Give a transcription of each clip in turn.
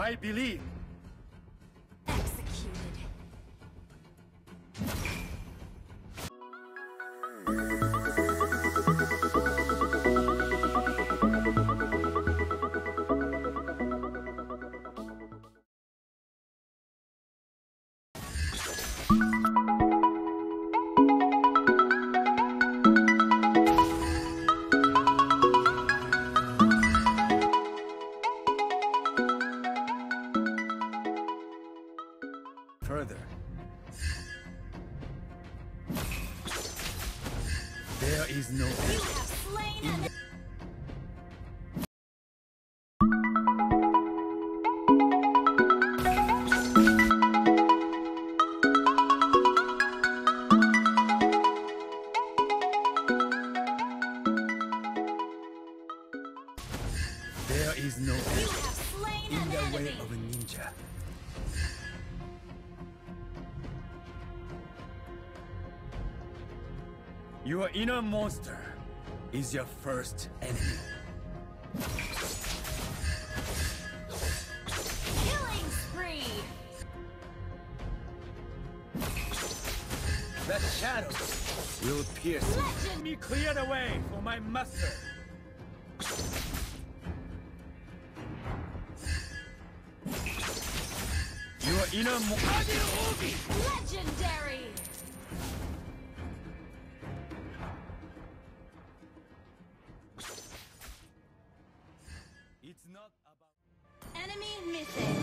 My belief Executed. Further. There is no You Your inner monster is your first enemy. Killing spree. The shadows will pierce. Legend. me clear the way for my master. Your inner mo- Legendary. Enemy missing.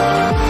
Thank you.